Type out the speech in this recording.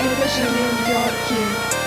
envisioning your youth.